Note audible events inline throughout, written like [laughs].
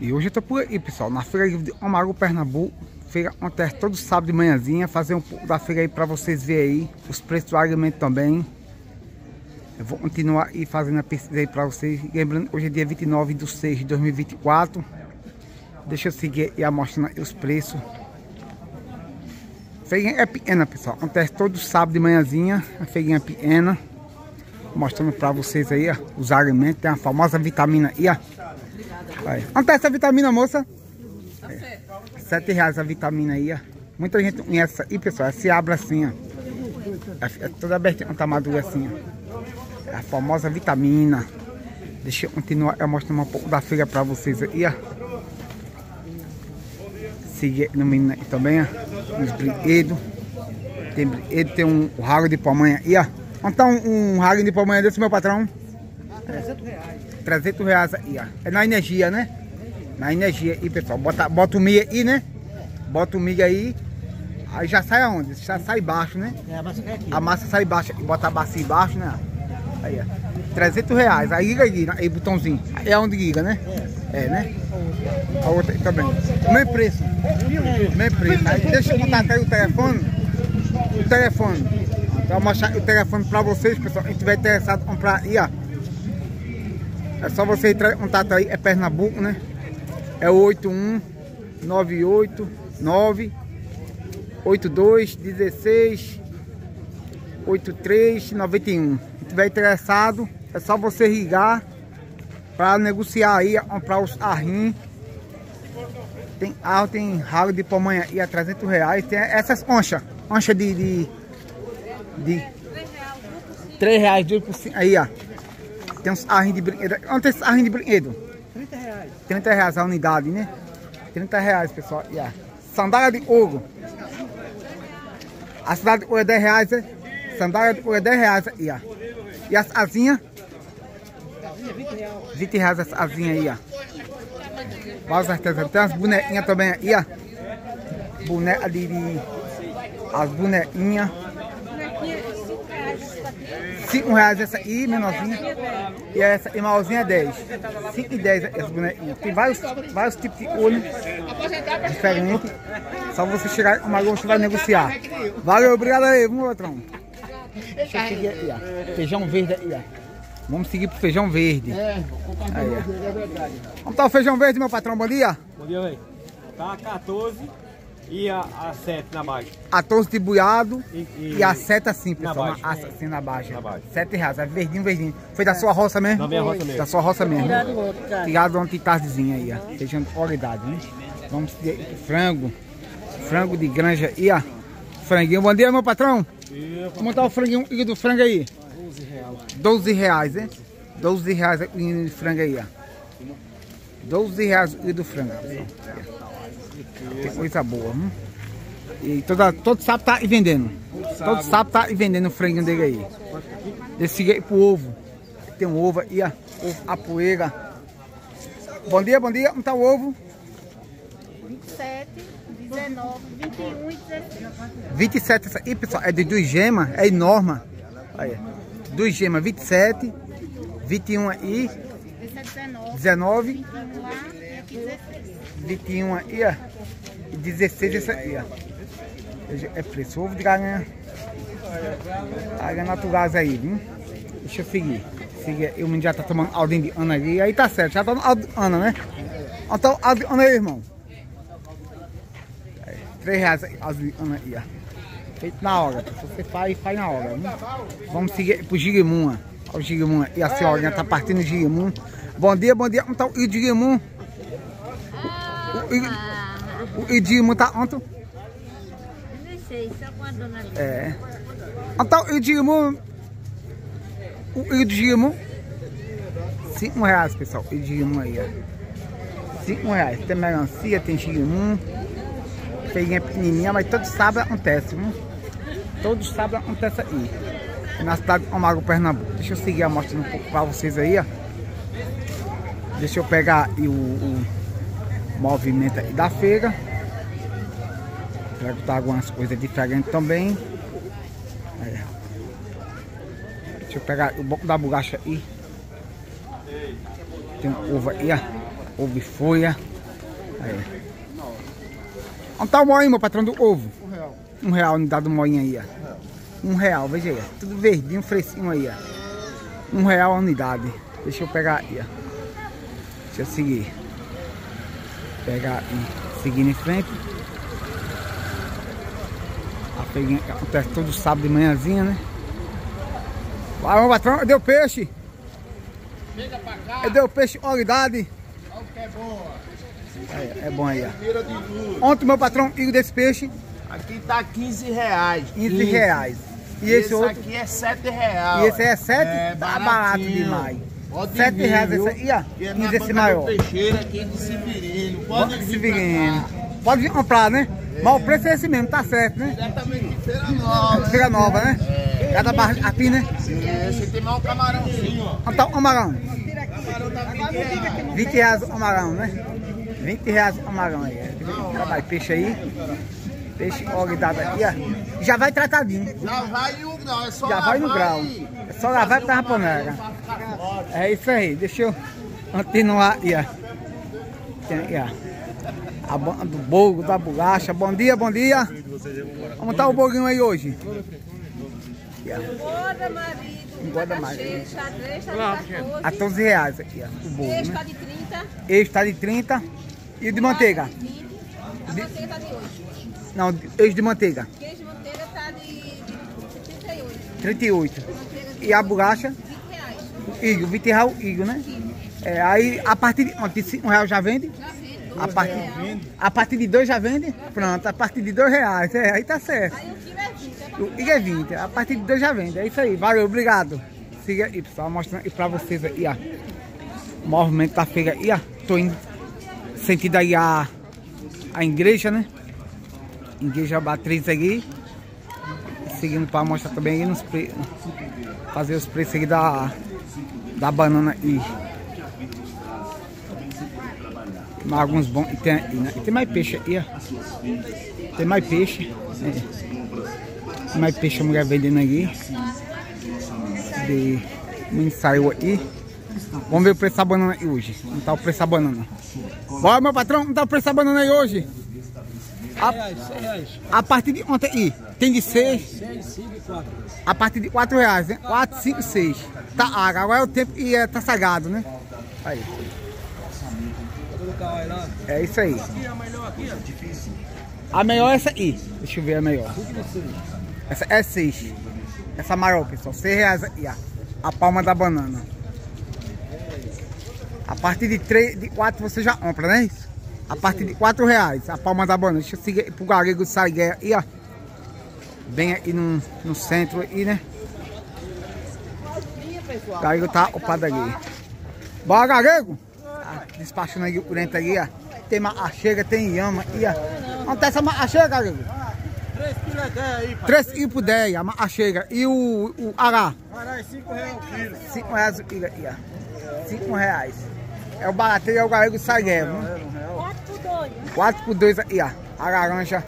E hoje eu tô por aí, pessoal, na Feira de Amaru, Pernambuco. Feira acontece todo sábado de manhãzinha. Fazer um pouco da feira aí pra vocês verem aí. Os preços do alimento também. Eu vou continuar aí fazendo a pesquisa aí pra vocês. Lembrando, hoje é dia 29 de 6 de 2024. Deixa eu seguir e mostrando os preços. Feirinha é pequena, pessoal. Acontece todo sábado de manhãzinha. A feirinha é pequena. Mostrando pra vocês aí, ó, os alimentos. Tem a famosa vitamina I, ó. Aí. Onde tá essa vitamina, moça? É. Sete reais a vitamina aí, ó. Muita gente conhece aí, pessoal. Ela se abre assim, ó. É, é toda aberta, tá madura assim, ó. É a famosa vitamina. Deixa eu continuar eu mostrar um pouco da feira pra vocês aí, ó. Seguir no menino aí também, ó. Os brinquedos. Tem brinquedo, tem um, um ralo de pamonha aí, ó. Onde tá um, um ralo de pamonha desse, meu patrão? 300 reais. 300 reais aí, ó. É na energia, né? Na energia aí, pessoal. Bota, bota o milho aí, né? Bota o milho aí. Aí já sai aonde? Já sai baixo, né? É, a massa cai aqui. A massa sai baixo. Bota a bacia embaixo, né? Aí, ó. 300 reais. Aí liga aí, aí botãozinho. Aí é onde liga, né? É. É, né? A outra aí também. Mesmo preço. Mesmo preço. Aí deixa eu contar até o telefone. O telefone. Vou mostrar o telefone pra vocês, pessoal. Quem tiver interessado em comprar aí, ó. É só você entrar em contato aí, é Pernambuco, né? É o 81 989 82 16 83 91. Se tiver interessado, é só você ligar para negociar aí, comprar os arrim. Tem arro, tem ralo de pamonha aí a 300 reais. Tem essas onças, onça de, de, de 3 reais, 2 por cima. Aí, ó. Tem uns arrim de brinquedo. Onde tem esses arrim de brinquedo? 30 reais. 30 reais a unidade, né? 30 reais, pessoal. Yeah. Sandália de ouro. A cidade de ouro é 10 reais, né? Sandália de ouro é 10 reais. Yeah. E as asinhas? 20 reais. 20 reais essa asinha aí, ó. Vários artesanos. Tem as bonequinhas também aí, ó. Boneca de as bonequinhas. 5 reais essa aí, menorzinha. E essa aí, maiorzinha é 10. 5 e 10 essa bonequinha. Tem vários, vários tipos de olho diferentes. Só você chegar com uma você vai negociar. Valeu, obrigado aí, vamos patrão. Deixa eu seguir aí, ó. Feijão verde aí, ó. Vamos seguir pro feijão verde. É, aí, ó. Vamos tá o feijão verde, meu patrão? Bom dia. Bom dia, velho. Tá 14 e a, a 7 na baixa. A 12 de buiado e, e, e, a 7 assim, pessoal. Na baixa. A, assim na baixa. Na baixa. 7 reais, é verdinho, verdinho. Foi da é. sua roça mesmo? Da minha roça mesmo. Da sua roça mesmo. Tirado do outro, cara. Tirado ontem tardezinha aí, ó. De qualidade, né? Vamos frango. Frango de granja aí, ó. Franguinho. Bom dia, meu patrão. Como tá o franguinho e do frango aí? 12 reais. 12 reais, né? 12 reais o frango aí, ó. 12 reais o do frango. Que coisa boa, hum? E toda, todo sábado tá vendendo. Todo sábado tá vendendo o franguinho dele aí. Desse aí pro ovo. Tem um ovo aí, ó. Ovo, a poeira. Bom dia, bom dia. Como tá o ovo? 27, 19, 21 e 17. 27, essa aí, pessoal, é de duas gemas, é enorme. Aí, duas gemas, 27, 21 aí. 19, 19 21 lá e aqui 16. 21 aí, ó. E 16 essa aí, ó. É preço. Ovo de galinha. Galinha natural aí, viu? Deixa eu seguir. Seguir. O menino já tá tomando aldinho de Ana ali. Aí tá certo. Já tá no Ana, né? Então, Aldo Ana aí, irmão. 3 reais Aldo de Ana aí, ó. Feito na hora. Você faz, faz na hora. Viu? Vamos seguir pro Girimum, ó. O Girimum. E a senhora tá partindo o Girimum. Bom dia, bom dia. Então, o Girimum. O, Girimum tá ontem? sei, só com a dona Lívia. É. Então, o Digimon... O Digimon... 5 reais, pessoal. O Digimon aí, ó. 5 reais. Tem melancia, tem Digimon. Feirinha pequenininha, mas todo sábado acontece, viu? Todo sábado acontece aí. Na cidade de Omago, Pernambuco. Deixa eu seguir a mostrando um pouco pra vocês aí, ó. Deixa eu pegar o, o movimento aí da feira. Perguntar algumas coisas diferentes também. Deixa eu pegar o banco da borracha aí. Tem ovo aí, ó. Ovo e folha. Aí. Onde tá o moinho, meu patrão, do ovo? Um real. Um real a unidade do moinho aí, ó. Um real, veja aí. ó. Tudo verdinho, fresquinho aí, ó. Um real a unidade. Deixa eu pegar aí, ó. Deixa eu seguir. Pegar e seguir em frente. A feiguinha que acontece todo sábado de manhãzinha, né? Vai, meu patrão, deu peixe. Chega pra cá. Deu peixe, unidade. Olha o que é bom. É, é bom aí, ó. Ontem meu patrão, Igor desse peixe, Aqui tá 15 reais. 15 reais. E esse, esse, outro, aqui é 7 reais. e esse aí é 7? É, tá barato demais. Pode 7 vir, reais esse aí, ó. Que é 15 na esse maior. Teixeira aqui de Severino. Pode Bota vir. Pode vir comprar, né? Mas o preço é esse mesmo, tá certo, né? Diretamente de Feira Nova. Feira nova, né? Cada barra aqui, né? Esse tem mais um camarãozinho, ó. Então, o amarão. Camarão tá 20 reais. 20 reais o amarão, né? 20 reais o amarão aí. Trabalho peixe aí. Peixe ogdado aqui, ó. Já vai tratadinho. Já vai no grau, é só Já vai no grau. e É só lavar fazer uma raponega. É isso aí, deixa eu continuar ó. A bo- do bogo, da bolacha. Bom dia, bom dia. Como tá o boguinho aí hoje? Engorda, marido. Engorda, Tá marido. Xadrez tá de 14. A 14 reais aqui, ó. O bogo, Peixe né? tá de 30. Esse tá de 30. E o de manteiga? 20. A manteiga tá de 8. Não, esse de manteiga. Queijo de manteiga tá de, de 38. 38. Manteiga de E a bolacha? 20 reais. O Igo, 20 reais o Igo, né? É, aí a partir de, ó, de 5 reais já vende? Já vende. A partir, a partir de 2 já vende? Pronto, a partir de 2 reais. É, aí tá certo. Aí o quilo é 20. É pra O Igo é 20, a partir de 2 já vende. É isso aí, valeu, obrigado. Siga aí, pessoal, mostrando aí pra vocês aí, ó. O movimento da feira aí, ó. Tô indo sentido aí a, a igreja, né? Igreja Batriz aqui. Seguindo pra mostrar também aí nos pre... Fazer os preços aqui da, da banana e alguns bons. E tem, né, e tem mais peixe aí, ó. Tem mais peixe. É. Tem mais peixe a mulher vendendo aqui. De menino saiu aí. Vamos ver o preço da banana aí hoje. Não tá o preço da banana. Bora, meu patrão, não tá o preço da banana aí hoje? A, a partir de ontem aí, tem de 6. A partir de 4 reais, né? 4, 5, 6. Tá água, agora é o tempo e é, tá sagado, né? Aí. É isso aí. A melhor é essa aí. Deixa eu ver a melhor. Essa é 6. Essa maior, pessoal. 6 reais aí, ó. A palma da banana. A partir de 3, de 4 você já compra, né? A partir de 4 reais. A palma da banana. Deixa eu seguir pro garego de Sarigué aí, ó. Bem aí no, no centro aí, né? O garego tá ocupado aqui. Bora, garego! Ah, despachando aí por dentro aí, ó. Tem machega, tem yama aí, ó. Onde tá essa machega, garego? 3 quilos é 10 aí, pai. 3 quilos por 10, a machega. E o, o ará? Caralho, 5 reais o quilo. 5 reais o quilo aí, ó. 5 reais. É o barateiro, é o garego Sargué, viu? 4 por 2. 4 por 2 aí, ó. A laranja.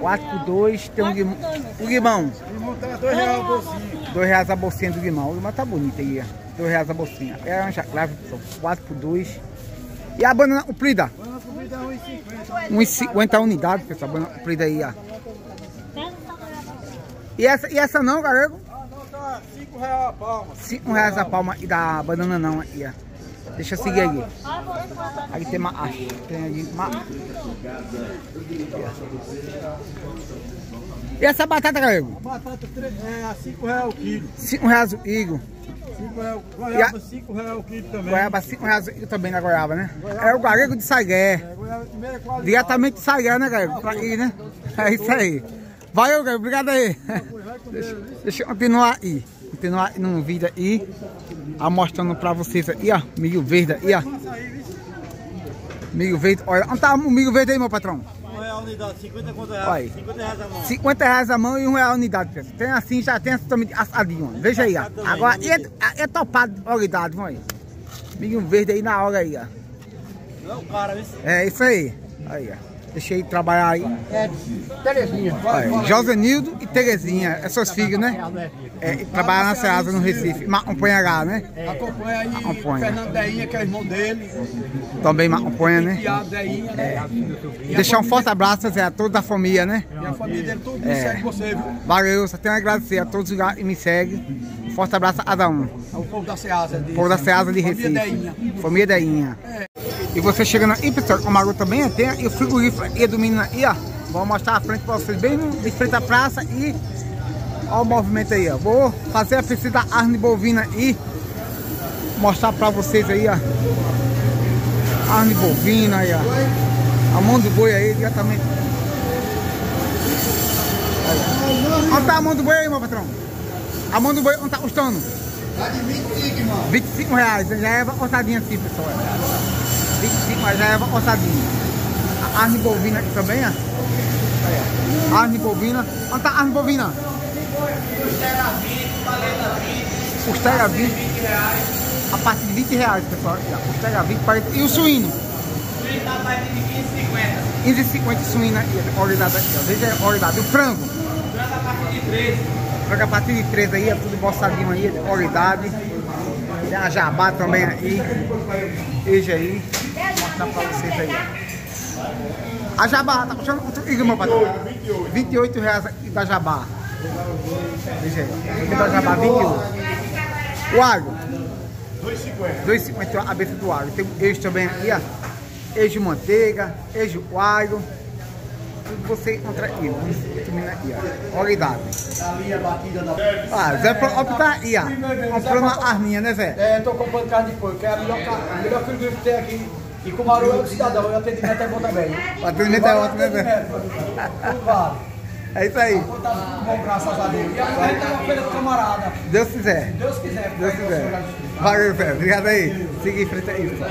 4 por 2, tem um limão. O limão. Limão tá 2 reais o bolsinho. 2 reais a bolsinha do limão. O limão tá bonito aí, ó. 2 reais a bolsinha. É a laranja clara, 4 por 2. E a banana comprida? Banana comida é 1,50. 1,50 unidades, pessoal. Banana comprida aí, ó. E essa, e essa não, garego? Ah, não, tá 5 reais a palma. 5 reais a palma e da banana não aí, ó. Deixa eu seguir aqui. Aqui tem uma tem ali uma... E essa batata, galego? Batata 3 reais, 5 reais o quilo. 5 reais o higo. 5 reais, goiaba 5 reais o quilo também. Goiaba, 5 reais o higo também na goiaba, né? É o galego de Saigué. É, goiaba. Diretamente de Saigué, né, galego? Pra ir, né? É isso aí. Valeu, galego. Obrigado aí. Deixa, deixa eu continuar aí. Continuar num vídeo aí. ah, Mostrando pra vocês aí, ó. Milho verde aí, ó. Milho verde. Olha, onde tá o milho verde aí, meu patrão? 1 real a unidade, 50 quanto Olha aí. reais? 50 reais a mão. 50 reais a mão e 1 real a unidade, pessoal. Tem assim, já tem também assadinho. ó. Veja aí, ó. Agora é, é topado a unidade, vamos aí. Milho verde aí na hora aí, ó. Não é o cara, viu? É isso aí. Aí, ó. Deixa ele trabalhar aí. É, Terezinha. Josenildo e Terezinha, é seus filhos, né? É, trabalham na Ceasa no Recife. Acompanha lá, né? Acompanha aí Acompanha. Fernando Deinha, que é irmão dele. Também acompanha, né? Deinha, né? Deixar um forte abraço Zé, a toda a família, né? E a família dele todo É. segue você, viu? Valeu, só tenho a agradecer a todos que me seguem. Um forte abraço a cada um. O povo da Ceasa. De, Povo da Ceasa de Família Recife. Deinha. Família Deinha. E você chegando aí, pessoal, o Maru também tem e o frigorífico do menino aí, ó. Vou mostrar a frente pra vocês, bem de frente à praça e ó o movimento aí, ó. Vou fazer a pesquisa da carne bovina aí. Mostrar pra vocês aí, ó. Carne bovina aí, ó. A mão do boi aí, diretamente. Olha. Onde tá a mão do boi aí, meu patrão? A mão do boi, onde tá custando? Tá de 25, irmão. 25 reais, já é orçadinha assim, pessoal. 25 reais já é orçadinha. A carne bovina aqui também, ó. Carne bovina. Onde tá a carne bovina? Costela 20. A partir de 20 reais, pessoal. Aqui. Costela 20, 40. E o suíno? Suíno tá a partir de 15,50. 15,50 suína aqui, olhada aqui, ó. Veja a olhada. E o frango? Frango a partir de 13. Frango a partir de 13 aí, é tudo bolsadinho aí, qualidade. Tem a jabá também aí. Veja aí. Mostrar pra vocês aí. A jabá tá custando quanto? Diga, meu patrão. 28. 28 reais aqui da jabá. Veja aí. Da jabá, 28. O alho. 2,50. 2,50 a cabeça do alho. Tem eixo também aqui, ó. Eixo de manteiga, eixo de alho. Tudo você encontra aqui. Esse menino aqui, ó. Qualidade. Ah, Zé optar aí, ó. Comprando uma arminha, né, Zé? É, tô comprando carne de porco, que é a melhor, carne, a melhor que tem aqui. E com o Maru é o cidadão, e o atendimento é bom também. O atendimento é ótimo, né? Tudo vale. [laughs] É isso aí. Tá bom, graças a Deus. E amanhã tem uma feira do camarada. Deus quiser. Deus quiser. Deus quiser. Valeu, Zé. Obrigado aí. Siga em frente aí, pessoal.